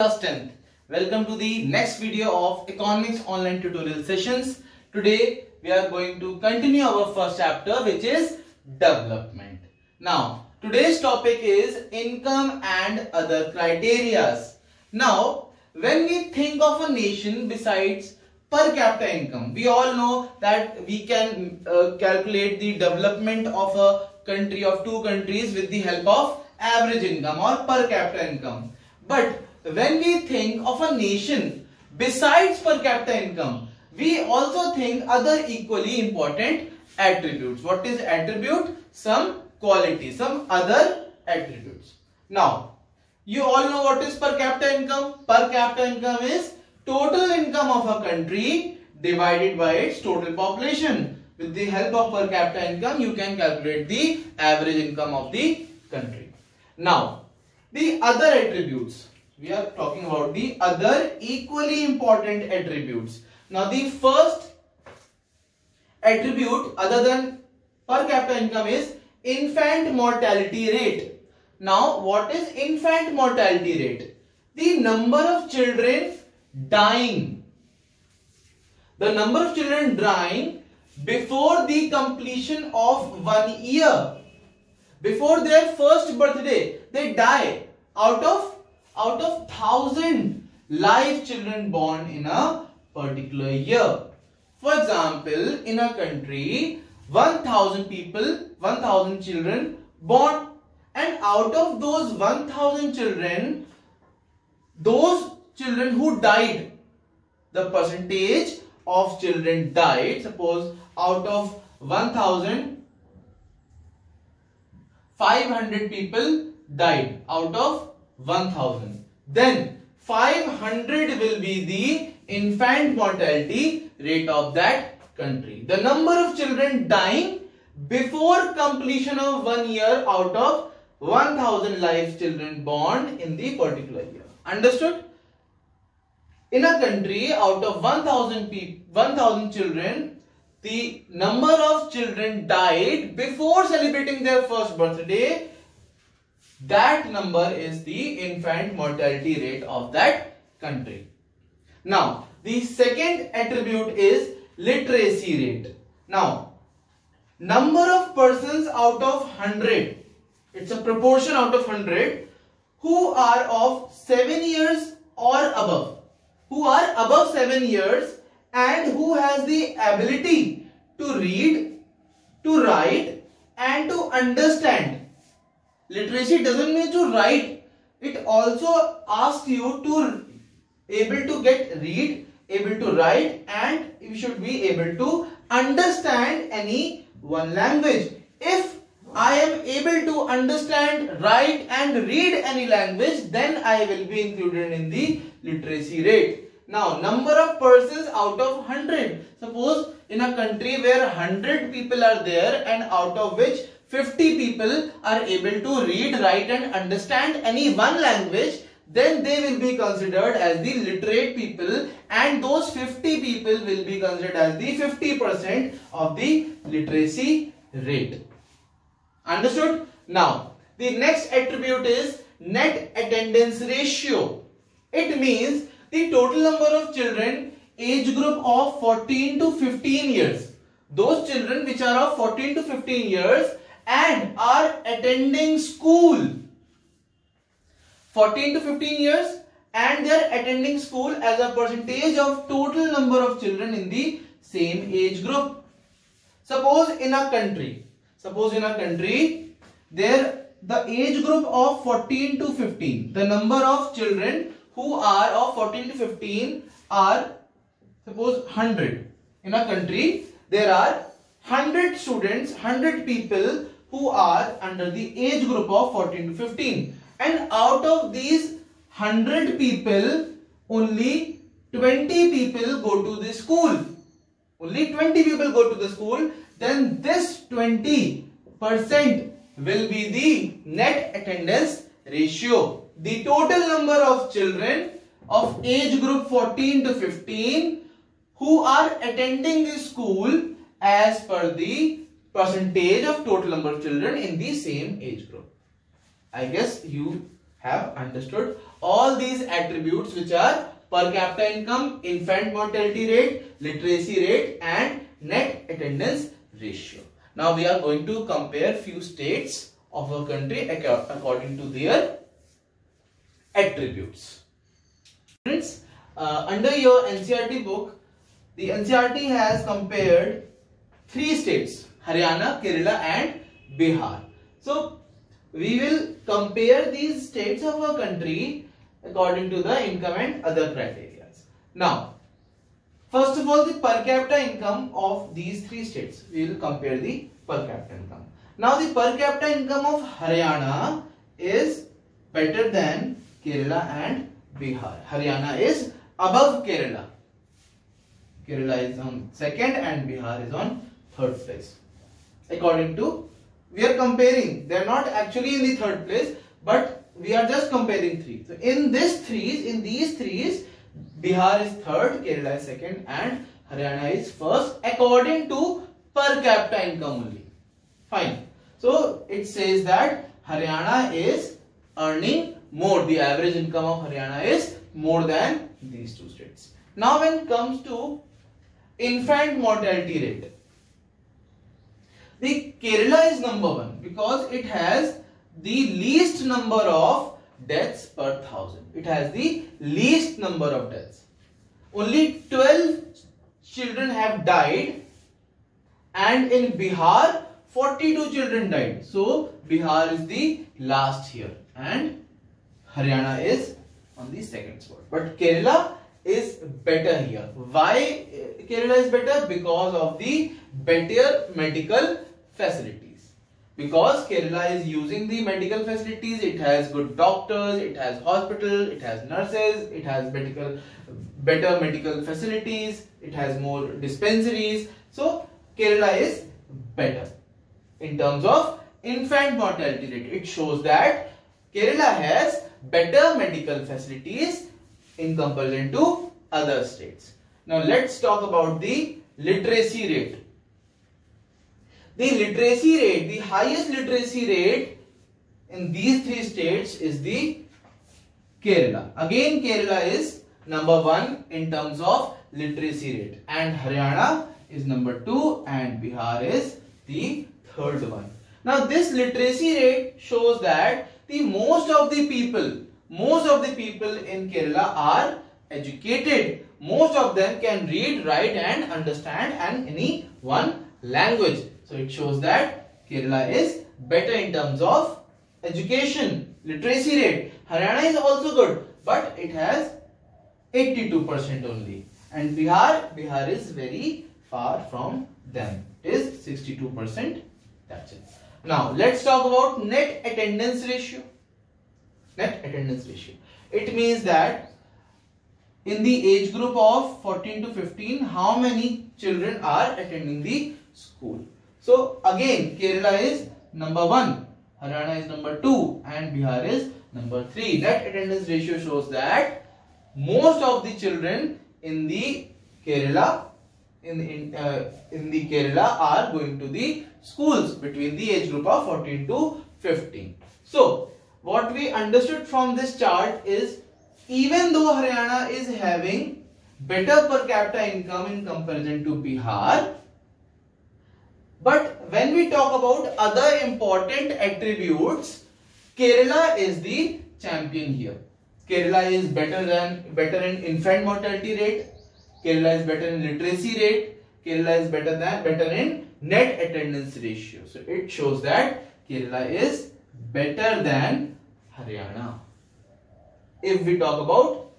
Class 10th. Welcome to the next video of economics online tutorial sessions. Today we are going to continue our first chapter which is development. Now today's topic is income and other criterias. Now when we think of a nation besides per capita income, we all know that we can uh, calculate the development of a country of two countries with the help of average income or per capita income. But when we think of a nation besides per capita income, we also think other equally important attributes. What is attribute? Some quality, some other attributes. Now, you all know what is per capita income? Per capita income is total income of a country divided by its total population. With the help of per capita income, you can calculate the average income of the country. Now, the other attributes we are talking about the other equally important attributes. Now the first attribute other than per capita income is infant mortality rate. Now what is infant mortality rate? The number of children dying. The number of children dying before the completion of one year. Before their first birthday, they die out of out of thousand live children born in a particular year. For example, in a country, 1000 people, 1000 children born and out of those 1000 children, those children who died, the percentage of children died, suppose out of 1000, 500 people died out of 1000. Then 500 will be the infant mortality rate of that country. The number of children dying before completion of one year out of 1000 live children born in the particular year. Understood? In a country out of 1000 people, 1000 children, the number of children died before celebrating their first birthday that number is the infant mortality rate of that country. Now, the second attribute is literacy rate. Now, number of persons out of 100, it's a proportion out of 100, who are of 7 years or above, who are above 7 years and who has the ability to read, to write and to understand literacy doesn't mean to write it also asks you to able to get read able to write and you should be able to understand any one language if I am able to understand, write and read any language, then I will be included in the literacy rate. Now, number of persons out of 100. Suppose in a country where 100 people are there and out of which 50 people are able to read, write and understand any one language, then they will be considered as the literate people and those 50 people will be considered as the 50% of the literacy rate. Understood? Now, the next attribute is net attendance ratio. It means the total number of children age group of 14 to 15 years. Those children which are of 14 to 15 years and are attending school 14 to 15 years and they are attending school as a percentage of total number of children in the same age group. Suppose in a country, suppose in a country, there the age group of 14 to 15, the number of children who are of 14 to 15 are suppose 100. In a country, there are 100 students, 100 people who are under the age group of 14 to 15 and out of these 100 people only 20 people go to the school. Only 20 people go to the school. Then this 20 percent will be the net attendance ratio. The total number of children of age group 14 to 15 who are attending the school as per the percentage of total number of children in the same age group. I guess you have understood all these attributes which are per capita income, infant mortality rate, literacy rate and net attendance ratio. Now we are going to compare few states of a country according to their attributes. Friends, uh, under your NCERT book, the NCERT has compared three states, Haryana, Kerala and Bihar. So, we will compare these states of a country according to the income and other criteria. Now, first of all, the per capita income of these three states. We will compare the per capita income. Now, the per capita income of Haryana is better than Kerala and Bihar. Haryana is above Kerala. Kerala is on second and Bihar is on third place. According to, we are comparing, they are not actually in the third place, but we are just comparing three. So in this threes, in these threes, Bihar is third, Kerala is second and Haryana is first according to per capita income only. Fine. So it says that Haryana is earning more. The average income of Haryana is more than these two states. Now when it comes to infant mortality rate, the Kerala is number one because it has the least number of deaths per thousand. It has the least number of deaths. Only 12 children have died and in Bihar 42 children died. So Bihar is the last here and Haryana is on the second spot. But Kerala is better here. Why Kerala is better? Because of the better medical facilities. Because Kerala is using the medical facilities, it has good doctors, it has hospital, it has nurses, it has medical, better medical facilities, it has more dispensaries. So Kerala is better in terms of infant mortality rate. It shows that Kerala has better medical facilities in comparison to other states. Now let's talk about the literacy rate. The literacy rate, the highest literacy rate in these three states is the Kerala. Again Kerala is number one in terms of literacy rate and Haryana is number two and Bihar is the third one. Now this literacy rate shows that the most of the people, most of the people in Kerala are educated. Most of them can read, write and understand and any one language. So it shows that Kerala is better in terms of education, literacy rate. Haryana is also good but it has 82% only. And Bihar, Bihar is very far from them. It is 62%. That's it. Now let's talk about net attendance ratio. Net attendance ratio. It means that in the age group of 14 to 15, how many children are attending the school? So again, Kerala is number one, Haryana is number two, and Bihar is number three. That attendance ratio shows that most of the children in the Kerala in in, uh, in the Kerala are going to the schools between the age group of 14 to 15. So what we understood from this chart is even though Haryana is having better per capita income in comparison to Bihar, but when we talk about other important attributes, Kerala is the champion here. Kerala is better than better in infant mortality rate. Kerala is better in literacy rate. Kerala is better than better in net attendance ratio. So it shows that Kerala is better than Haryana. If we talk about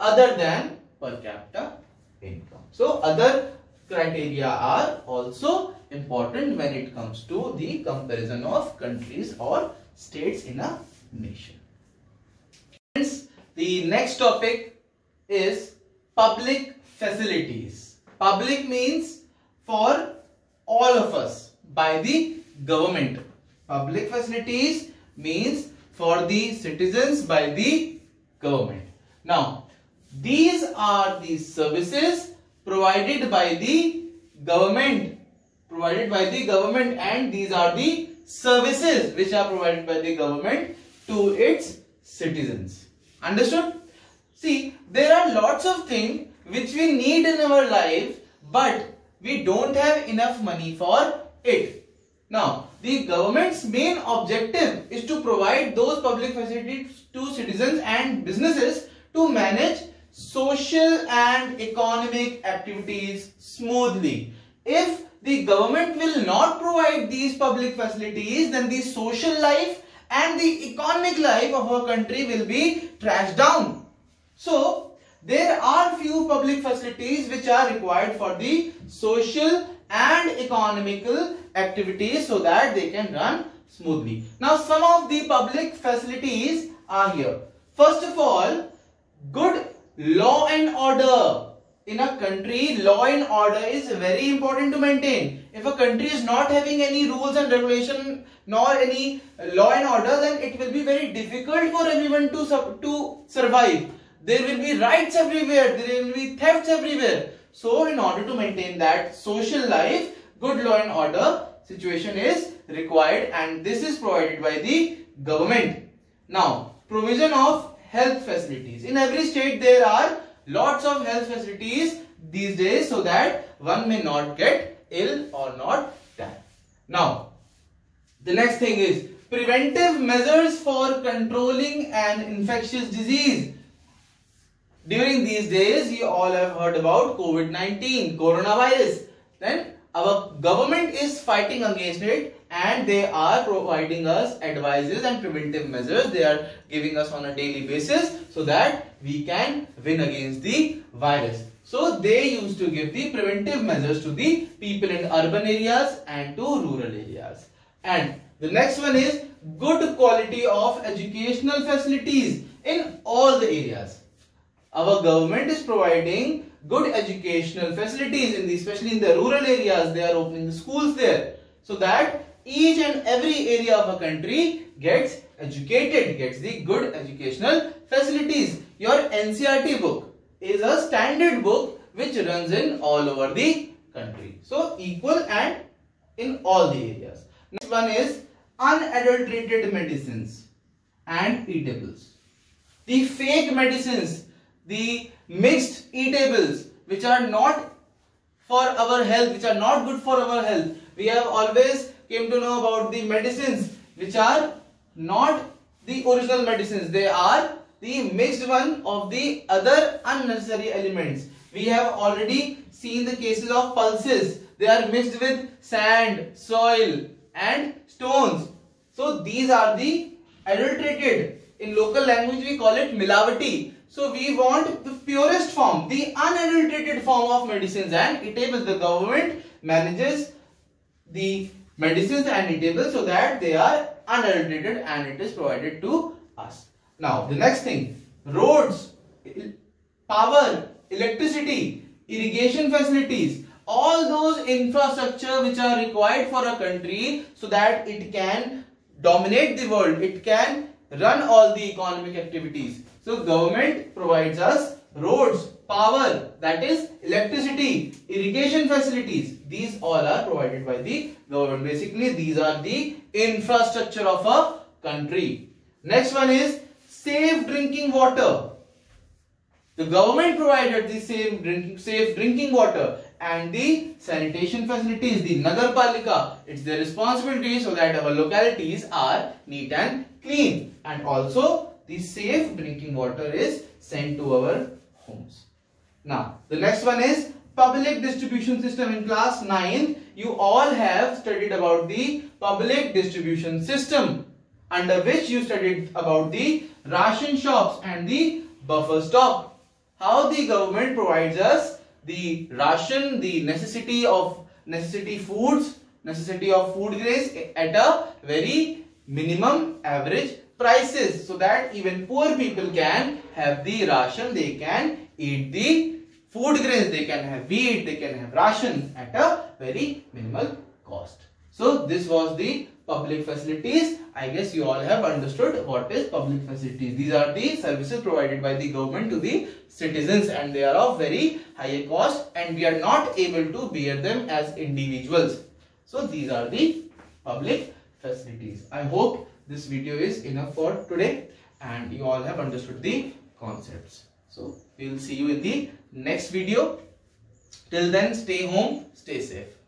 other than per capita income. So other criteria are also important when it comes to the comparison of countries or states in a nation. Friends, the next topic is public facilities. Public means for all of us by the government. Public facilities means for the citizens by the government. Now, these are the services provided by the government provided by the government and these are the services which are provided by the government to its citizens Understood? See, there are lots of things which we need in our life, but we don't have enough money for it. Now, the government's main objective is to provide those public facilities to citizens and businesses to manage social and economic activities smoothly. If the government will not provide these public facilities, then the social life and the economic life of our country will be trashed down. So, there are few public facilities which are required for the social and economical activities so that they can run smoothly. Now, some of the public facilities are here. First of all, good law and order in a country law and order is very important to maintain. If a country is not having any rules and regulation nor any law and order then it will be very difficult for everyone to to survive. There will be riots everywhere. There will be thefts everywhere. So in order to maintain that social life good law and order situation is required and this is provided by the government. Now provision of health facilities. In every state there are lots of health facilities these days so that one may not get ill or not die. Now, the next thing is preventive measures for controlling an infectious disease. During these days, you all have heard about COVID-19, coronavirus. Then our government is fighting against it and they are providing us advices and preventive measures. They are giving us on a daily basis so that we can win against the virus. So they used to give the preventive measures to the people in urban areas and to rural areas. And the next one is good quality of educational facilities in all the areas. Our government is providing good educational facilities in the especially in the rural areas. They are opening schools there. So that each and every area of a country gets educated, gets the good educational facilities. Your NCERT book is a standard book which runs in all over the country. So equal and in all the areas. Next one is unadulterated medicines and eatables. The fake medicines, the mixed eatables which are not for our health, which are not good for our health. We have always came to know about the medicines which are not the original medicines. They are the mixed one of the other unnecessary elements. We have already seen the cases of pulses. They are mixed with sand, soil and stones. So these are the adulterated. In local language we call it milavati. So we want the purest form, the unadulterated form of medicines and it is the government manages the medicines and eatables so that they are unadulterated and it is provided to us. Now the next thing roads, power, electricity, irrigation facilities all those infrastructure which are required for a country so that it can dominate the world it can run all the economic activities so government provides us roads power that is electricity irrigation facilities. These all are provided by the government. Basically these are the infrastructure of a country. Next one is safe drinking water. The government provided the safe drinking safe drinking water and the sanitation facilities the nagar palika. It's their responsibility so that our localities are neat and clean. And also the safe drinking water is sent to our homes now, the next one is public distribution system. In class 9, you all have studied about the public distribution system under which you studied about the ration shops and the buffer stock. How the government provides us the ration, the necessity of necessity foods, necessity of food grains at a very minimum average prices so that even poor people can have the ration, they can eat the food grains, they can have wheat, they can have ration at a very minimal cost. So this was the public facilities. I guess you all have understood what is public facilities. These are the services provided by the government to the citizens and they are of very high cost and we are not able to bear them as individuals. So these are the public facilities. I hope this video is enough for today and you all have understood the concepts. So we will see you in the next video. Till then, stay home, stay safe.